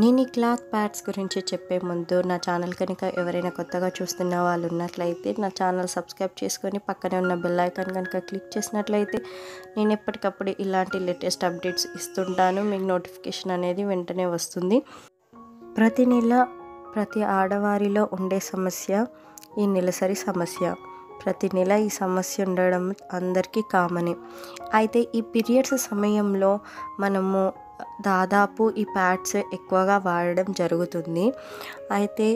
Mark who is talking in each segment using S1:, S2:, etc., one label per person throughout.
S1: నేను ఈ cloth pods గురించి చెప్పే ముందు నా ఛానల్ కనుక ఎవరైనా కొత్తగా చూస్తున్న వాళ్ళు ఉన్నట్లయితే నా ఛానల్ సబ్స్క్రైబ్ చేసుకొని పక్కనే ఉన్న బెల్ ఐకాన్ కనుక క్లిక్ చేసినట్లయితే నేను ఎప్పటికప్పుడు ఇలాంటి లేటెస్ట్ అప్డేట్స్ ఇస్తుంటాను. మీకు నోటిఫికేషన్ అనేది వెంటనే వస్తుంది. ప్రతి నెల ప్రతి ఆడవారిలో ఉండే సమస్య ఈ నెలసరి సమస్య. ప్రతి నెల ఈ సమస్య ఉండడం అందరికీ కామనే అయితే ఈ పీరియడ్స్ సమయంలో మనము దాదాపు ఈ ప్యాడ్స్ ఎక్కువగా వాడడం జరుగుతుంది. అయితే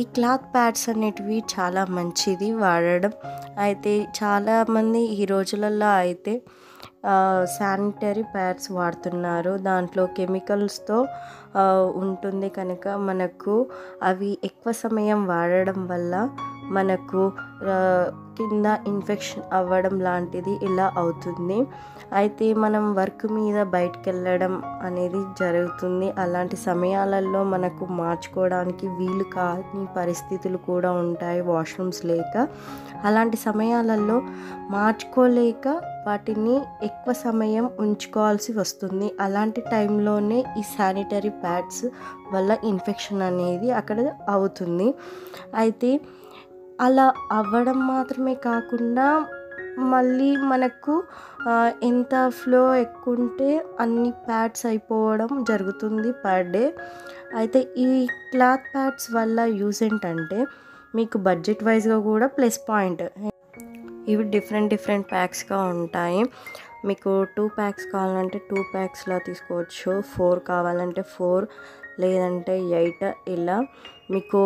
S1: ఈ క్లాత్ ప్యాడ్స్ అనేటివి చాలా మంచిది వాడడం. అయితే చాలామంది ఈ రోజులలో అయితే శానిటరీ ప్యాడ్స్ వాడుతున్నారు. దాంట్లో కెమికల్స్తో ఉంటుంది కనుక మనకు అవి ఎక్కువ సమయం వాడడం వల్ల మనకు కింద ఇన్ఫెక్షన్ అవ్వడం లాంటిది ఇలా అవుతుంది. అయితే మనం వర్క్ మీద బయటకు వెళ్ళడం అనేది జరుగుతుంది. అలాంటి సమయాలలో మనకు మార్చుకోవడానికి వీలు కాని పరిస్థితులు కూడా ఉంటాయి వాష్రూమ్స్ లేక. అలాంటి సమయాలలో మార్చుకోలేక వాటిని ఎక్కువ సమయం ఉంచుకోవాల్సి వస్తుంది. అలాంటి టైంలోనే ఈ శానిటరీ ప్యాడ్స్ వల్ల ఇన్ఫెక్షన్ అనేది అక్కడ అవుతుంది. అయితే అలా అవ్వడం మాత్రమే కాకుండా మళ్ళీ మనకు ఎంత ఫ్లో ఎక్కువ ఉంటే అన్ని ప్యాడ్స్ అయిపోవడం జరుగుతుంది పర్ డే. అయితే ఈ క్లాత్ ప్యాడ్స్ వల్ల యూజ్ ఏంటంటే మీకు బడ్జెట్ వైజ్గా కూడా ప్లస్ పాయింట్. ఇవి డిఫరెంట్ డిఫరెంట్ ప్యాక్స్గా ఉంటాయి. మీకు టూ ప్యాక్స్ కావాలంటే టూ ప్యాక్స్లా తీసుకోవచ్చు. ఫోర్ కావాలంటే ఫోర్ లేదంటే ఎయిట్ ఇలా మీకు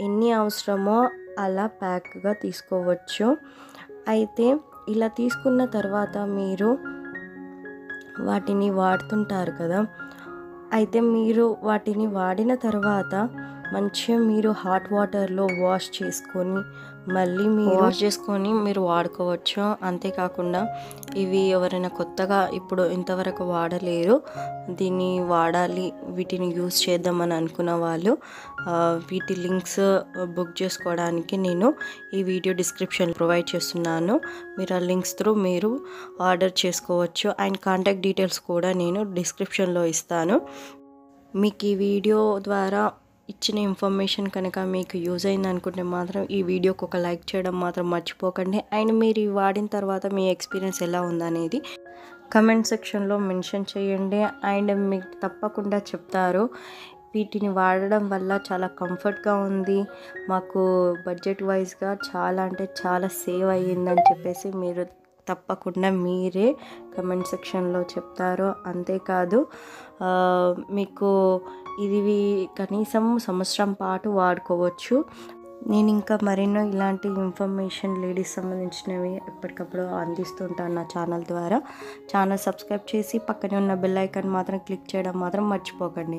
S1: ఎన్ని అవసరమో అలా ప్యాక్గా తీసుకోవచ్చు. అయితే ఇలా తీసుకున్న తర్వాత మీరు వాటిని వాడుతుంటారు కదా. అయితే మీరు వాటిని వాడిన తర్వాత మంచిగా మీరు హాట్ వాటర్లో వాష్ చేసుకొని మళ్ళీ మీరు వాష్ చేసుకొని మీరు వాడుకోవచ్చు. అంతేకాకుండా ఇవి ఎవరైనా కొత్తగా ఇప్పుడు ఇంతవరకు వాడలేరు. దీన్ని వాడాలి వీటిని యూజ్ చేద్దామని అనుకున్న వాళ్ళు వీటి లింక్స్ బుక్ చేసుకోవడానికి నేను ఈ వీడియో డిస్క్రిప్షన్ ప్రొవైడ్ చేస్తున్నాను. మీరు ఆ లింక్స్ త్రూ మీరు ఆర్డర్ చేసుకోవచ్చు. అండ్ కాంటాక్ట్ డీటెయిల్స్ కూడా నేను డిస్క్రిప్షన్లో ఇస్తాను. మీకు ఈ వీడియో ద్వారా ఇచ్చిన ఇన్ఫర్మేషన్ కనుక మీకు యూజ్ అయింది అనుకుంటే మాత్రం ఈ వీడియోకి ఒక లైక్ చేయడం మాత్రం మర్చిపోకండి. అండ్ మీరు వాడిన తర్వాత మీ ఎక్స్పీరియన్స్ ఎలా ఉందనేది కమెంట్ సెక్షన్లో మెన్షన్ చేయండి. అండ్ మీకు తప్పకుండా చెప్తారు. వీటిని వాడడం వల్ల చాలా కంఫర్ట్గా ఉంది. మాకు బడ్జెట్ వైజ్గా చాలా అంటే చాలా సేవ్ అయ్యిందని చెప్పేసి మీరు తప్పకుండా మీరే కమెంట్ సెక్షన్లో చెప్తారు అంతేకాదు మీకు ఇది కనీసం సంవత్సరం పాటు వాడుకోవచ్చు. నేను ఇంకా మరెన్నో ఇలాంటి ఇన్ఫర్మేషన్ లేడీస్ సంబంధించినవి ఎప్పటికప్పుడు అందిస్తుంటాను నా ఛానల్ ద్వారా. ఛానల్ సబ్స్క్రైబ్ చేసి పక్కనే ఉన్న బెల్ ఐకాన్ మాత్రం క్లిక్ చేయడం మాత్రం మర్చిపోకండి.